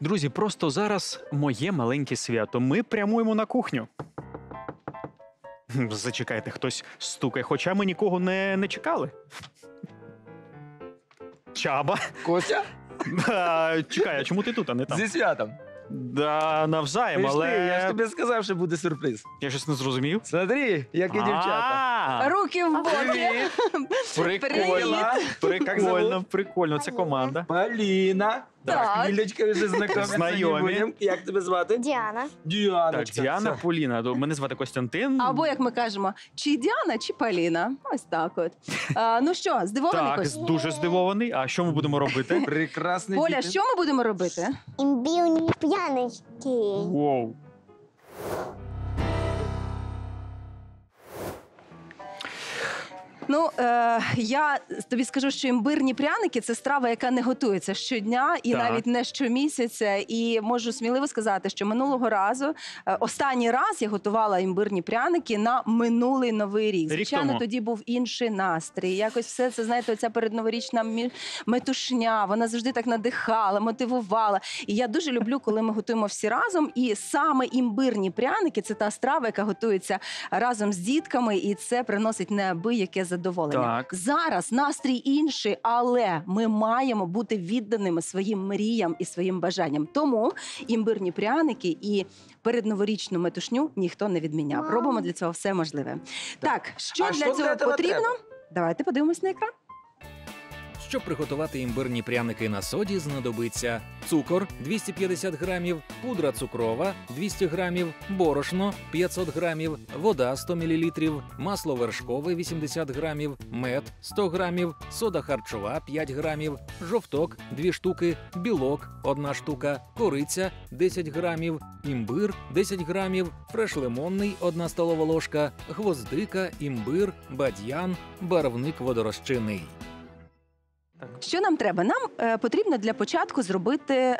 Друзі, просто зараз моє маленьке свято. Ми прямуємо на кухню. Зачекайте, хтось стукає, хоча ми нікого не, не чекали. Чаба. Костя, А, Чекай, а чому ти тут, а не там? зі святом. Да, навзаєм, але Я ж тобі сказав, що буде сюрприз. я щось не зрозумів. Смотри, які дівчата. Руки в боки. Прикольно, прикольно, прикольно. Це команда. Поліна. Так. Лілечка вже знайомі. Знайомі. Як тебе звати? Діана. Діана. Так, Діана Поліна. до- Мене звати Костянтин. Або як ми кажемо, чи Діана, чи Поліна. Ось так от. А, ну що, здивований Так, Кость? дуже здивований. А що ми будемо робити? Прекрасний Поля, діти. що ми будемо робити? Імбірні прянички. Воу. Ну е, я тобі скажу, що імбирні пряники це страва, яка не готується щодня і Так. навіть не щомісяця. І можу сміливо сказати, що минулого разу, е, останній раз я готувала імбирні пряники на минулий новий рік. Рік Звичайно, тому. тоді був інший настрій. Якось все це знаєте, оця передноворічна мі- метушня. Вона завжди так надихала, мотивувала. І я дуже люблю, коли ми готуємо всі разом. І саме імбирні пряники це та страва, яка готується разом з дітками, і це приносить неабияке задоволення. Так. Зараз настрій інший, але ми маємо бути відданими своїм мріям і своїм бажанням. Тому імбирні пряники і передноворічну метушню ніхто не відміняв. Робимо для цього все можливе. Так, що А для що для цього цього потрібно? треба? Давайте подивимось на екран. Щоб приготувати імбирні пряники на соді, знадобиться цукор 250 грамів, пудра цукрова 200 грамів, борошно 500 грамів, вода 100 мл, масло вершкове 80 грамів, мед 100 грамів, сода харчова 5 грамів, жовток 2 штуки, білок 1 штука, кориця 10 грамів, імбир 10 грамів, фреш лимонний 1 столова ложка, гвоздика, імбир, бадьян, барвник водорозчинний. Що нам треба? Нам е, потрібно для початку зробити е,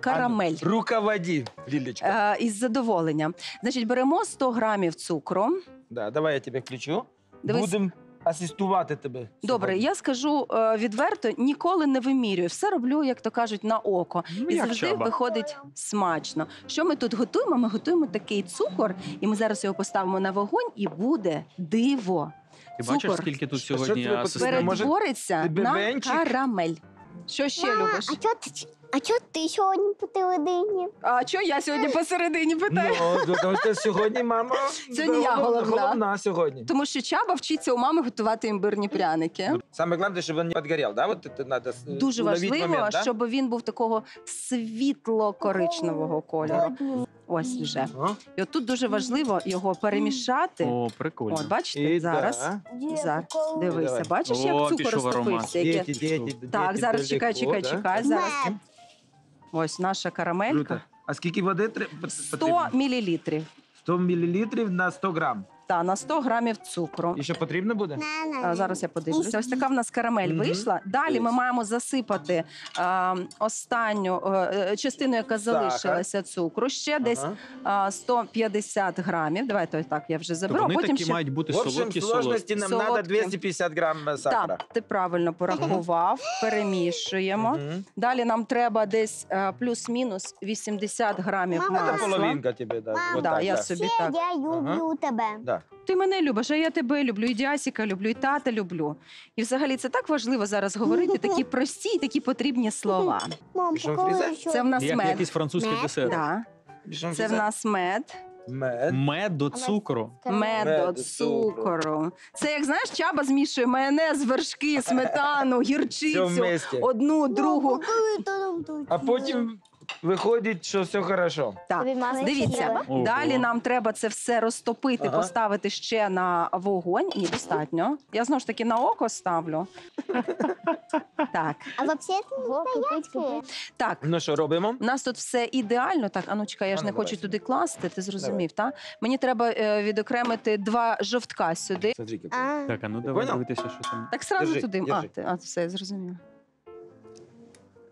карамель. Рукаводі, Лілечка. Е, із задоволенням. Значить, беремо 100 грамів цукру. Да, давай я тебе включу. Дивись. Будемо асистувати тебе. Добре, сьогодні. я скажу е, відверто, ніколи не вимірюю. Все роблю, як то кажуть, на око. Ну, І як завжди чаба. виходить смачно. Що ми тут готуємо? Ми готуємо такий цукор, і ми зараз його поставимо на вогонь, і буде диво. Ти бачиш, Цукор. скільки тут Що- сьогодні тебе асистентів? потрібно? Може, Перетвориться на венчик? карамель. Що ще Мама, любиш? А чого ти, а чого ти сьогодні по телевиденні? А що я сьогодні посередині питаю? Ну, тому що сьогодні мама Сьогодні я головна. головна сьогодні. Тому що чаба вчиться у мами готувати імбирні пряники. Саме головне, щоб він не підгорів, да? Вот це надо с- Дуже важливо, момент, да? щоб він був такого світло-коричневого кольору. Ось вже. І от тут дуже важливо його перемішати. О, прикольно. От, бачите, і зараз. да. Зараз. Дивися, Давай. бачиш, О, як цукор пішов аромат. розтопився. яке- Діти, діти, діти, Так, зараз чекай, далеко, чекай, да? чекай. Зараз. Ось наша карамелька. Круто. А скільки води треба? 100 мілілітрів. 100 мл на 100 грам. Та, на 100 грамів цукру. І що потрібно буде? А, зараз я подивлюся. Ось така в нас карамель Мгм. вийшла. Далі ми маємо засипати а, останню е, е, частину, яка залишилася цукру. Ще десь Ага. а, 150 грамів. Давайте ось так я вже То заберу. вони Потім такі ще мають бути В общем, солодкі сложності солодкі. нам Солодкі. треба 250 грам е, сахара. так, ти правильно порахував. Перемішуємо. Мгм. Далі нам треба десь е, плюс-мінус 80 грамів Мама, Це масла. половинка тебе, да. Мам, Вот Да, так, я да. собі Ще так. я люблю тебе. Да. Ти мене любиш, а я тебе люблю, і Діасіка люблю, і тата люблю. І взагалі це так важливо зараз говорити такі прості і такі потрібні слова. Мам, Пішов покажи, фрізе? що... Це в нас Як мед. якийсь французький Мед, десерт. Да. Це в нас мед. Мед. Мед до цукру. Мед Мед до до цукру. Це як знаєш, чаба змішує майонез, вершки, сметану, Все гірчицю, вместе. одну, другу. А потім виходить, що все хорошо. Так. Тобі мама ще Дивіться? Ого. далі нам треба це все розтопити, Ага. поставити ще на вогонь. Ні, достатньо. Я знову ж таки на око ставлю. Так, А взагалі це не так. Ну що робимо? У нас тут все ідеально. Так, анучка, я ж А ну, не давай хочу сюди. туди класти, ти зрозумів, так? Мені треба е, відокремити два жовтка сюди. Смотри. А, Так, а ну давай дивитися, що там. Так сразу Держи, туди. А, держи. ти, а, все, я зрозумів.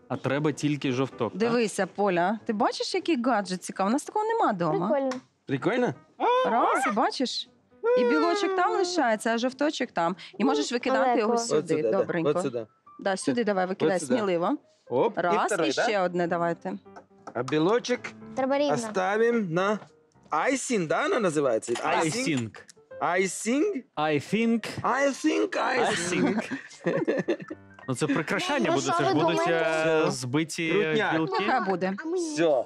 А треба тільки жовток. так? Дивися, Поля, ти бачиш, який гаджет цікавий? У нас такого нема вдома. прикольно. Прикольно? Раз, і бачиш? І білочок там лишається, а жовточок там. І можеш викидати Далеко. його сюди. да. Добренько. От сюди. Да, сюди давай, викидай От сюди. сміливо. Оп, і Раз, второй, і да? ще одне давайте. А білочок Треба рівно. оставим на айсинг, да, она называется? I think. Айсинг? I think. I think, I айсинг. Ну це прикрашання Ну, буде, що це ж ви будуть думаєте? е, збиті Крутняк. білки. Нехай буде. А мені Всё. що?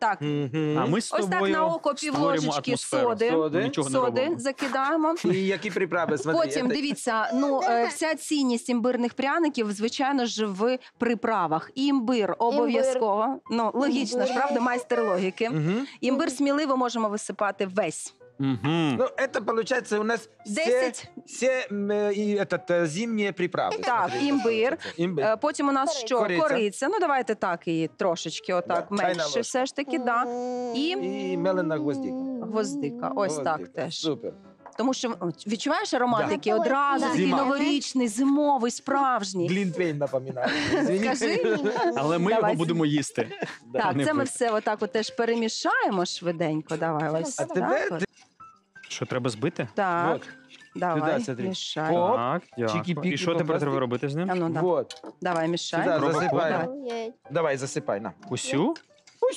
Так, А ми з ось так на око півложечки атмосферу. соди. Соди. Нічого не Соди робимо. закидаємо. І які приправи, смотри. Потім это- дивіться, ну е, вся цінність імбирних пряників, звичайно ж, в приправах. Імбир обов'язково. Ну логічно ж, правда, майстер логіки. Мгм. Імбир сміливо можемо висипати весь. Мгм. Ну, это получается у нас все, 10. все м, э, и этот, э, зимние приправы. Так, Смотри. імбир. Имбирь. Е, Потім у нас Кориця. що? Кориця. Кориця. Ну давайте так її трошечки, отак Да, чайна менше, ложка. все ж таки, да. І І мелена гвоздика. гвоздика. Ось так Гвоздика. теж. Супер. Тому що о, відчуваєш аромат, Да. який одразу Да. такий Зима. новорічний, зимовий, справжній. Глінтвейн напоминаю. Извините. Скажи. Але ми Давай. його будемо їсти. Так, не це ми пити. все отак от теж перемішаємо швиденько. Давай, ось А так. тепер от. Що треба збити? Так, Вот, давай, смотри. мішай. О, Так, дякую. чики-піки, І що тепер треба робити з ним? Ну, да. вот. Давай, мішай. Сюди засипай. Давай. Давай, засипай, на. Усю?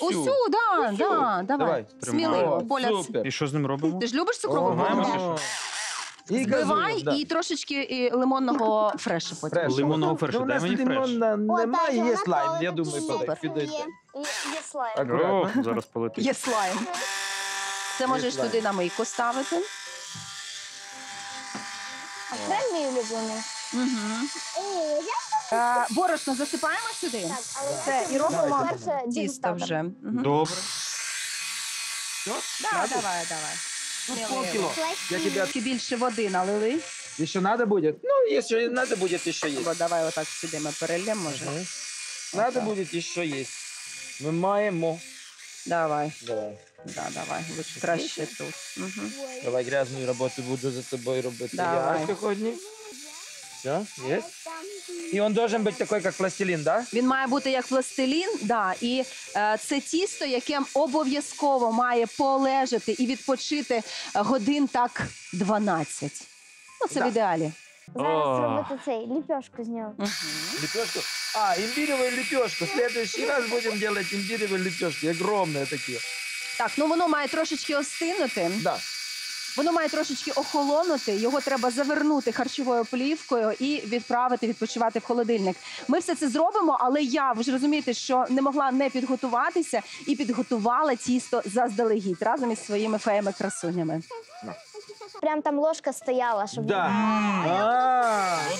Усю, да, Усю. да, давай. Давай. Сміливо, О. Супер. І що з ним робимо? Ти ж любиш цукрову Ого. І Збивай і трошечки і лимонного фрешу потім. Фреш. Лимонного фрешу, Ну, дай мені фреш. лимонна немає, є слайм. Я думаю, Супер. подай- підійде. Є слайм. О, зараз полетить. Є слайм. Це можеш туди на мийку ставити. А це мій улюблений. Угу. Е, я Е, борошно засипаємо сюди. так, але і робимо перше тісто вже. Мгм. Добре. Все? Да, давай, давай. Тут полкило. Я тебе... Трішки більше води налили. Еще надо будет? Ну, если надо будет, еще есть. Бо давай отак сюди ми перельємо, може. Надо будет, еще есть. Ми маємо. Давай, Давай. да, давай. Лучше краще тут. Угу. Давай грязну роботу буду за тобою робити. Давай. Я сьогодні. Все, є? І він должен бути такий, як пластилін, да? Він має бути як пластилін, да, і е, це тісто, яке обов'язково має полежати і відпочити е, годин так 12. Ну, це Да. в ідеалі. Зараз О. зробити цей ліпешку з нього. Мгм. А, имбиревую лепешку. В следующий раз будем делать имбиревые лепешки. Огромные такие. Так, ну воно має трошечки остинути. Да. Воно має трошечки охолонути. Його треба завернути харчовою плівкою і відправити відпочивати в холодильник. Ми все це зробимо, але я ви ж розумієте, що не могла не підготуватися і підготувала тісто заздалегідь разом із своїми феями-красунями. Прям там ложка стояла, щоб Да.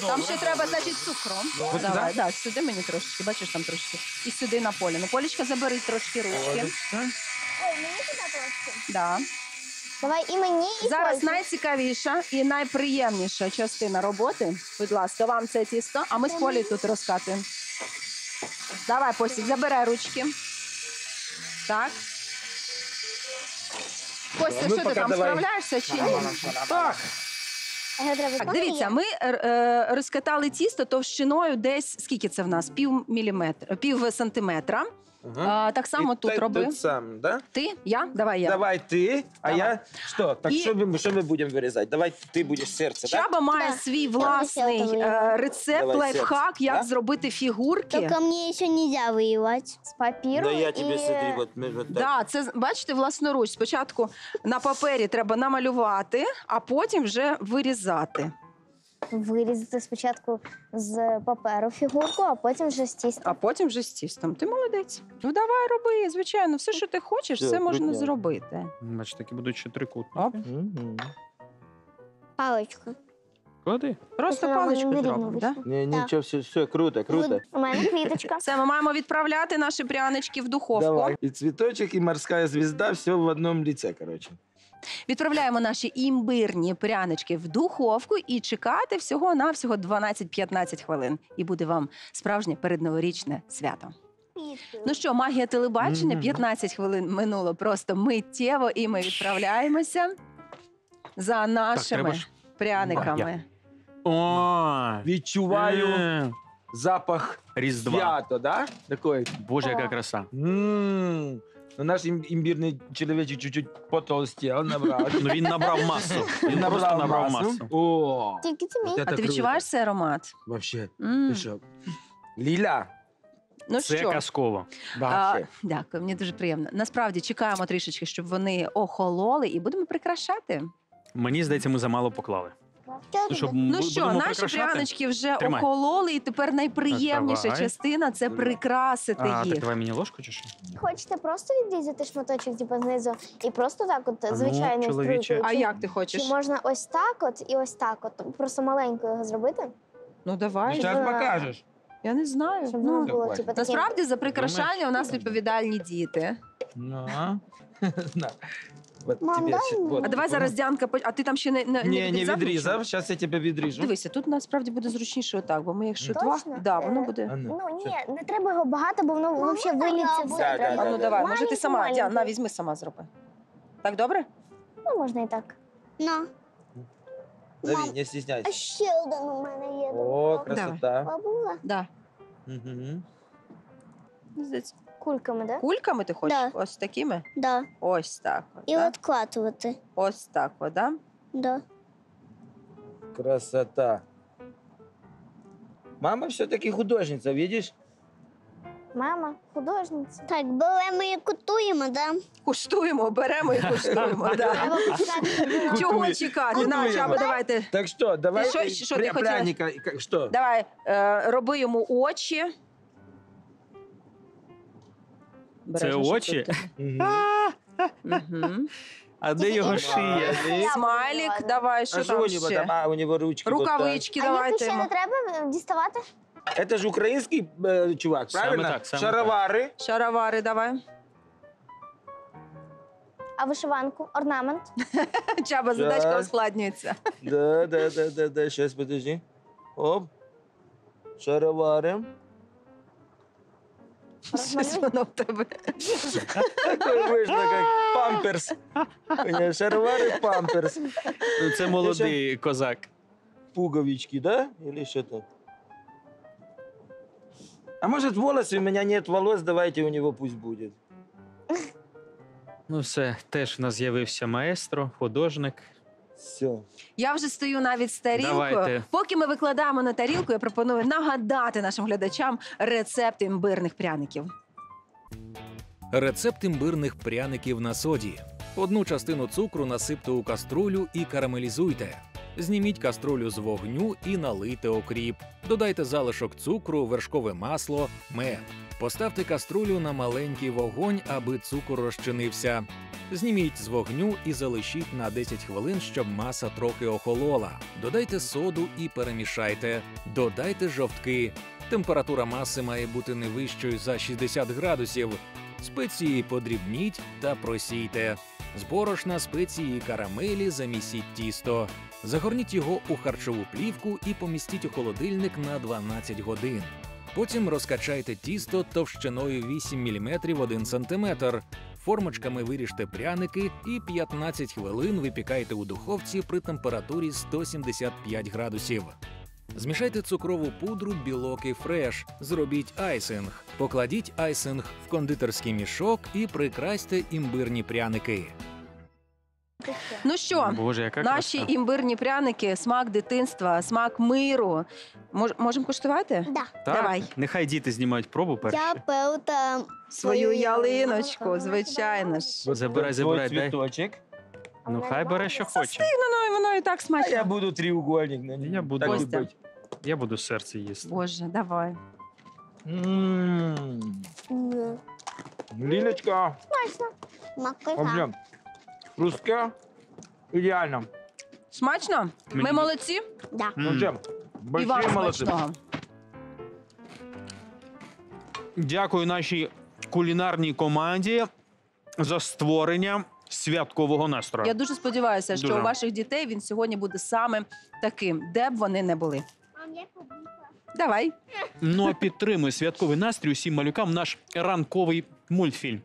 Там ще треба, значить, цукру. Ось Давай, сюди? сюди мені трошечки, бачиш там трошки. І сюди на полі. Ну, полічка забери трошки ручки. Ой, мені туди трошки. Да. Давай і мені, і Зараз Кольці. найцікавіша і найприємніша частина роботи. Будь ласка, вам це тісто, а ми з полі тут розкатуємо. Давай, Постік, забирай ручки. Так. Костя, Ну, що ти там давай. справляєшся чи ні? Так. Так, дивіться, ми е, розкатали тісто товщиною десь скільки це в нас? Пів міліметра, пів сантиметра. Ага. А, так само І тут так роби. Тут сам, да? Ти? Я? Давай я. Давай ты, а Давай. я что? Так И- что, мы, что мы будем вырезать? Давай ты будешь сердце, да? Чаба має Да. свій Давай власний сьогодні. е, рецепт, Давай лайфхак, серце, як да? зробити фігурки. Только мне еще нельзя воевать. С папиром Да я тебе, и... смотри, вот, мы вот так. Да, це бачите, власноруч. Спочатку на папері треба намалювати, а потім вже вирізати. Вирізати спочатку з паперу фігурку, а потім вже з тіста. А потім вже з тістом. Ти молодець. Ну давай роби, звичайно, все, що ти хочеш, Все, можна зробити. Бачите, такі будуть ще трикутники. Оп. Мгм. Паличка. Клади. Просто Це паличку воно зробимо. Да? вийшло. Не, ничего, все, все, круто, круто. У мене квіточка. Все, ми маємо відправляти наші прянички в духовку. Давай. И цветочек, и морская звезда, все в одном лице, короче. Відправляємо наші імбирні прянички в духовку і чекати всього навсього 12-15 хвилин. І буде вам справжнє передноворічне свято. Ну що, магія телебачення, 15 хвилин минуло просто миттєво, і ми відправляємося за нашими треба ж. пряниками. О, Відчуваю е, запах Різдва. свято, да? Такой. Боже, яка краса. М. Ну, наш им- имбирный человечек чуть-чуть потолстел, набрал. Ну він набрав масу. Він просто набрав масу. О, Тільки це мій. вот А это ти круто. відчуваєш цей аромат? Вообще, М. ты что? Лиля, Ну Це що? казково. А, дякую, мені дуже приємно. Насправді чекаємо трішечки, щоб вони охололи, і будемо прикрашати. Мені здається, ми замало поклали. Ну, щоб Ну що, будемо наші прикрашати? прянички вже Тримай. охололи, і тепер найприємніша Давай. частина це прикрасити А, їх. давай мені ложку чи що? Хочете просто відрізати шматочок типу, знизу і просто так, от ну, звичайною чоловіче. А Чи- як ти хочеш? Чи можна ось так от і ось так от? Просто маленько його зробити? Ну давай. Сейчас Да. покажешь. Я не знаю. Щоб Ну, було типу, насправді за прикрашання у нас відповідальні діти. Ну, на. Вот Мам, тебе дай вот. А давай зараз Діанка, по- а ти там ще не, не, Не, не відрізав відрізав, нічого? зараз я тебе відріжу. Дивися, тут насправді буде зручніше отак, бо ми якщо два, да, воно Е, буде. А ну, Ну ні, не треба його багато, бо воно взагалі виліться все. Да, да. А ну давай, може ти сама. Діана, візьми сама зроби. Так добре? Ну, можна і так. Ну. Дави, не стесняйся. ще один у мене є. О, красота. Бабула. Да. Мгм. Здається, Кульками, так? Кульками ти хочеш? Да. Ось такими? Да. Ось так. От, І да? откладувати. Ось так, от, да? Да. Красота. Мама все-таки художниця, видиш? Мама, художниця. Так, беремо і кутуємо, да? Куштуємо, беремо і куштуємо. Да. Треба. Чого чекати? На, Кутуємо. Чабо, давайте. Так що, давай що- що ти хотіла? пряника, что? Давай, е, роби йому очі. Це очі? Мгм. Угу. А де його шия? Смайлік, давай, що А що там у него ще? там? А, у него ручки вот так. Рукавички А їх давайте. ще не йому. треба діставати? Это же украинский э, чувак, Саме правильно? так, саме Шаровары. Шаровари давай. А вишиванку, орнамент. Чаба, задачка Так. ускладнюється. Да, да, да, да, да. Сейчас, подожди. Оп. Шаровары. Щось воно в тебе. Такое вышло, как памперс. У меня шаровары памперс. Це молодий козак. Пуговички, да? Или что то А может волосы? У меня нет волос, давайте у него пусть будет. Ну все, теж в нас з'явився маестро, художник. Все. Я вже стою навіть з тарілкою. Давайте. Поки ми викладаємо на тарілку, я пропоную нагадати нашим глядачам рецепт імбирних пряників. Рецепт імбирних пряників на соді. Одну частину цукру насипте у каструлю і карамелізуйте. Зніміть каструлю з вогню і налийте окріп. Додайте залишок цукру, вершкове масло, мед. Поставте каструлю на маленький вогонь, аби цукор розчинився. Зніміть з вогню і залишіть на 10 хвилин, щоб маса трохи охолола. Додайте соду і перемішайте. Додайте жовтки. Температура маси має бути не вищою за 60 градусів. Спеції подрібніть та просійте. З борошна спеції і карамелі замісіть тісто. Загорніть його у харчову плівку і помістіть у холодильник на 12 годин. Потім розкачайте тісто товщиною 8 мм 1 см. Формочками виріжте пряники і 15 хвилин випікайте у духовці при температурі 175 градусів. Змішайте цукрову пудру, білок і фреш. Зробіть айсинг. Покладіть айсинг в кондитерський мішок і прикрасьте імбирні пряники. Ну що, Боже, яка наші краса. імбирні пряники, смак дитинства, смак миру. Мож, можемо куштувати? Да. Так, Давай. Нехай діти знімають пробу перші. Я певта Свою ялиночку, звичайно ж. Забирай, забирай, твой дай. цветочек. Ну хай бере, що хоче. Ну, і воно і так А я буду треугольник. на нем. Я буду- Так и Костя. быть. Я буду серце їсти. Боже, давай. М. Лилечка, Макота. вообще, хрустка, идеально. Смачно? Ми Мені- молодці? Да. М. Вообще, І большие вам молодцы. смачного. Дякую нашій кулінарній команді за створення святкового настрою. Я дуже сподіваюся, що Дуже. у ваших дітей він сьогодні буде саме таким, де б вони не були. Давай. Ну а підтримує святковий настрій усім малюкам наш ранковий мультфільм.